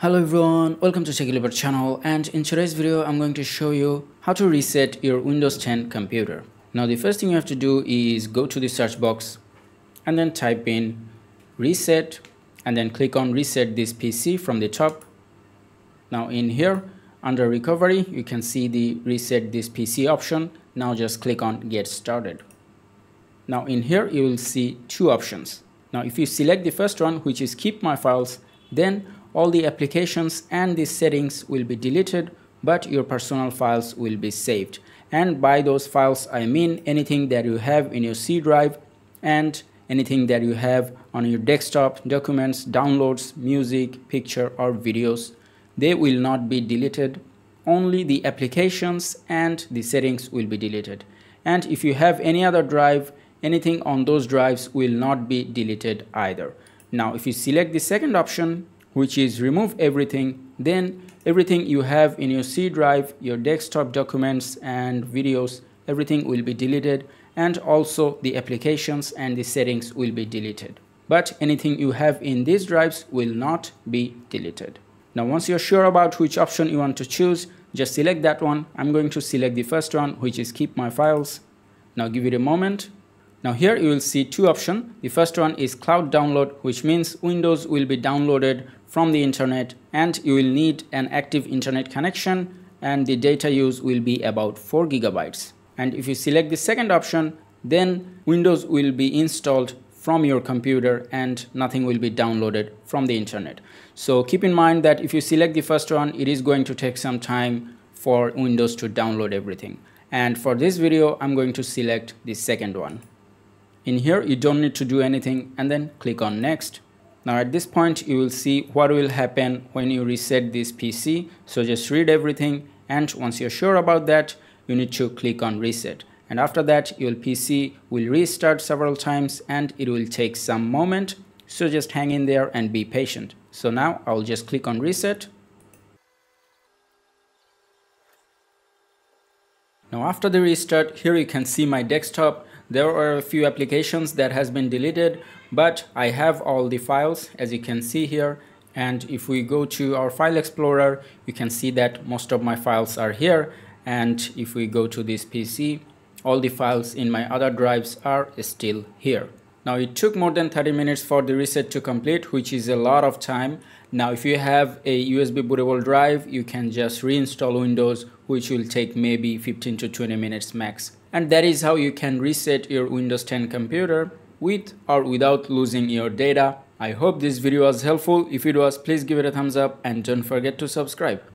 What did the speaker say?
Hello everyone, welcome to Techie Leopard channel and in today's video I'm going to show you how to reset your Windows 10 computer. Now the first thing you have to do is go to the search box and then type in reset and then click on reset this PC from the top. Now in here under recovery you can see the reset this PC option. Now just click on get started. Now in here you will see two options. Now if you select the first one which is keep my files then all the applications and the settings will be deleted but your personal files will be saved. And by those files I mean anything that you have in your C drive and anything that you have on your desktop documents downloads music picture or videos. They will not be deleted. Only the applications and the settings will be deleted. And if you have any other drive anything on those drives will not be deleted either. Now if you select the second option which is remove everything then everything you have in your C drive your desktop documents and videos everything will be deleted and also the applications and the settings will be deleted. But anything you have in these drives will not be deleted. Now once you're sure about which option you want to choose just select that one. I'm going to select the first one which is keep my files. Now give it a moment. Now here you will see two options. The first one is cloud download which means Windows will be downloaded from the internet and you will need an active internet connection and the data use will be about 4 gigabytes. And if you select the second option then Windows will be installed from your computer and nothing will be downloaded from the internet. So keep in mind that if you select the first one it is going to take some time for Windows to download everything. And for this video I'm going to select the second one. In here, you don't need to do anything and then click on next. Now at this point, you will see what will happen when you reset this PC. So just read everything and once you're sure about that, you need to click on reset. And after that, your PC will restart several times and it will take some moment. So just hang in there and be patient. So now I'll just click on reset. Now after the restart, here you can see my desktop there are a few applications that has been deleted but I have all the files as you can see here and if we go to our file explorer you can see that most of my files are here and if we go to this PC all the files in my other drives are still here. Now it took more than 30 minutes for the reset to complete which is a lot of time. Now if you have a USB bootable drive you can just reinstall Windows which will take maybe 15 to 20 minutes max and that is how you can reset your Windows 10 computer with or without losing your data. I hope this video was helpful. If it was, please give it a thumbs up and don't forget to subscribe.